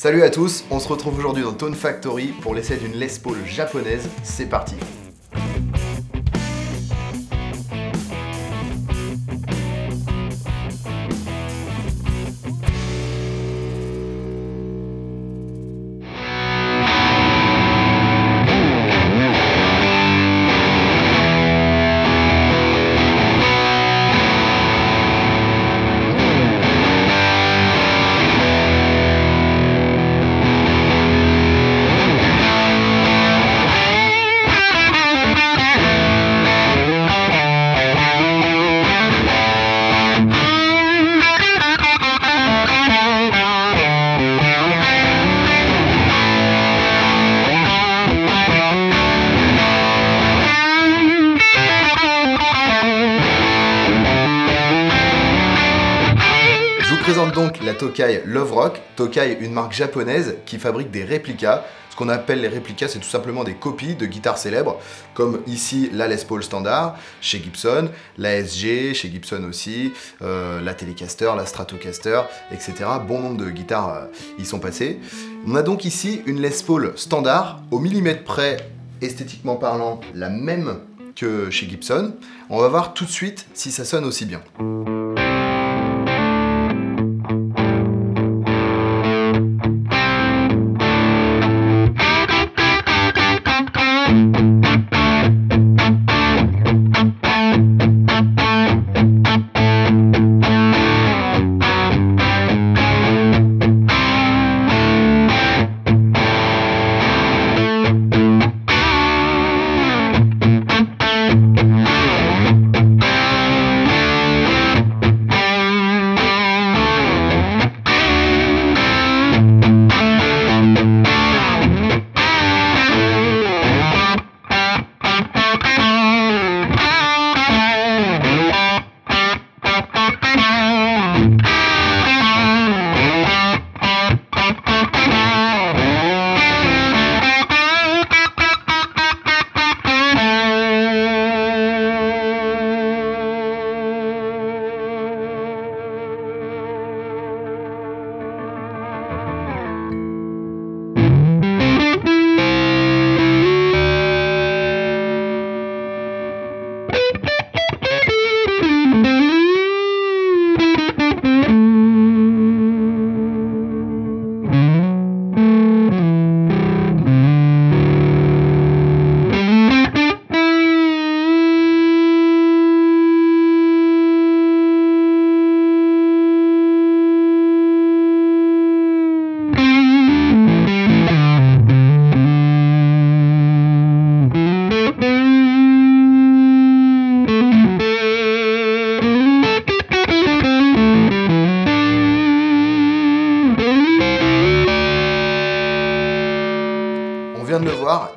Salut à tous, on se retrouve aujourd'hui dans Tone Factory pour l'essai d'une Les Paul japonaise. C'est parti présente donc la Tokai Love Rock. Tokai, une marque japonaise qui fabrique des réplicas. Ce qu'on appelle les réplicas, c'est tout simplement des copies de guitares célèbres, comme ici la Les Paul standard chez Gibson, la SG chez Gibson aussi, euh, la Telecaster, la Stratocaster, etc. Bon nombre de guitares euh, y sont passées. On a donc ici une Les Paul standard, au millimètre près, esthétiquement parlant, la même que chez Gibson. On va voir tout de suite si ça sonne aussi bien.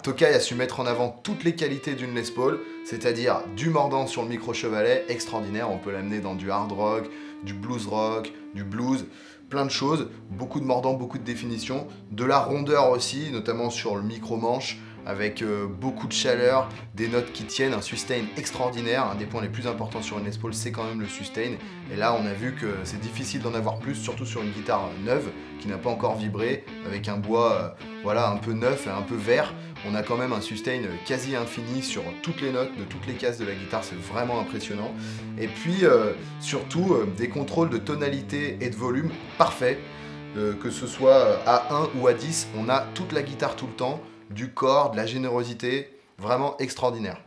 Tokai a su mettre en avant toutes les qualités d'une Les Paul, c'est-à-dire du mordant sur le micro-chevalet, extraordinaire, on peut l'amener dans du hard rock, du blues rock, du blues, plein de choses, beaucoup de mordant, beaucoup de définition, de la rondeur aussi, notamment sur le micro-manche, avec euh, beaucoup de chaleur, des notes qui tiennent, un sustain extraordinaire. Un des points les plus importants sur une Les c'est quand même le sustain. Et là, on a vu que c'est difficile d'en avoir plus, surtout sur une guitare neuve qui n'a pas encore vibré, avec un bois euh, voilà, un peu neuf et un peu vert. On a quand même un sustain quasi infini sur toutes les notes de toutes les cases de la guitare, c'est vraiment impressionnant. Et puis euh, surtout euh, des contrôles de tonalité et de volume parfaits. Euh, que ce soit à 1 ou à 10, on a toute la guitare tout le temps, du corps, de la générosité, vraiment extraordinaire.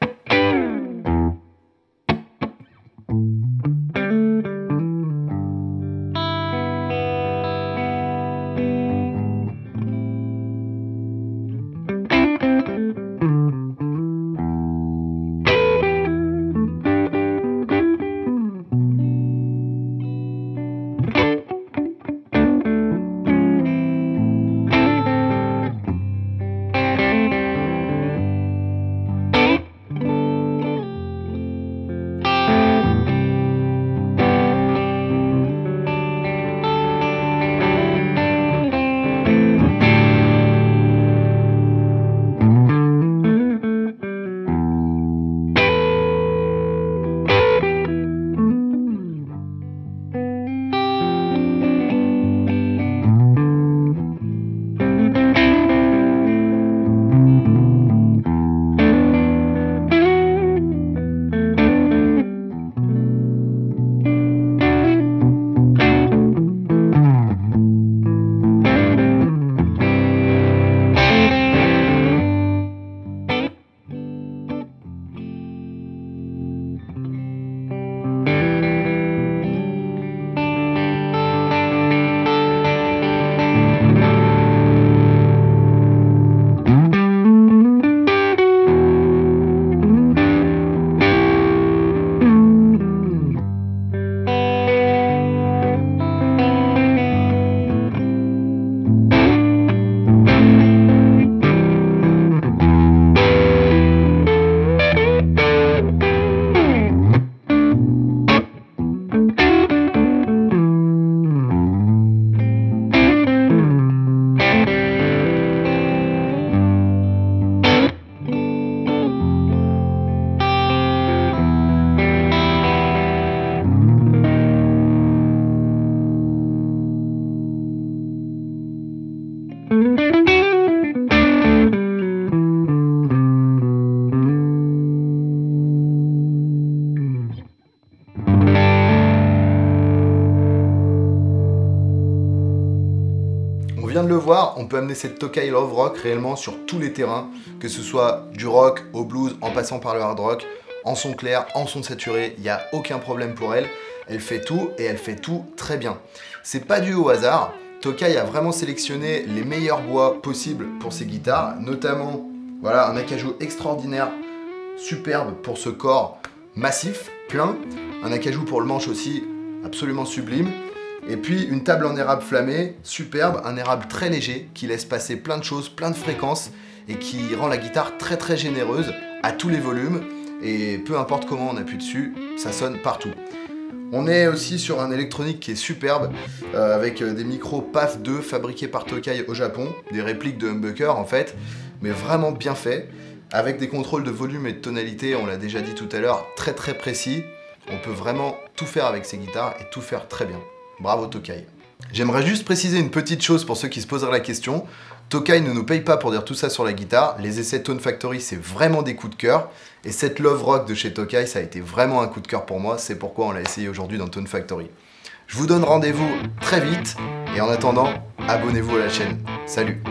On peut amener cette Tokai Love Rock réellement sur tous les terrains, que ce soit du rock au blues, en passant par le hard rock, en son clair, en son saturé, il n'y a aucun problème pour elle. Elle fait tout et elle fait tout très bien. C'est pas dû au hasard. Tokai a vraiment sélectionné les meilleurs bois possibles pour ses guitares, notamment voilà, un acajou extraordinaire, superbe pour ce corps massif, plein, un acajou pour le manche aussi, absolument sublime, et puis une table en érable flammé, superbe, un érable très léger qui laisse passer plein de choses, plein de fréquences et qui rend la guitare très très généreuse à tous les volumes et peu importe comment on appuie dessus, ça sonne partout. On est aussi sur un électronique qui est superbe, euh, avec euh, des micros PAF 2 fabriqués par Tokai au Japon, des répliques de humbucker en fait, mais vraiment bien fait, avec des contrôles de volume et de tonalité, on l'a déjà dit tout à l'heure, très très précis. On peut vraiment tout faire avec ces guitares et tout faire très bien. Bravo Tokai. J'aimerais juste préciser une petite chose pour ceux qui se poseraient la question. Tokai ne nous paye pas pour dire tout ça sur la guitare. Les essais Tone Factory, c'est vraiment des coups de cœur. Et cette Love Rock de chez Tokai, ça a été vraiment un coup de cœur pour moi. C'est pourquoi on l'a essayé aujourd'hui dans Tone Factory. Je vous donne rendez-vous très vite. Et en attendant, abonnez-vous à la chaîne. Salut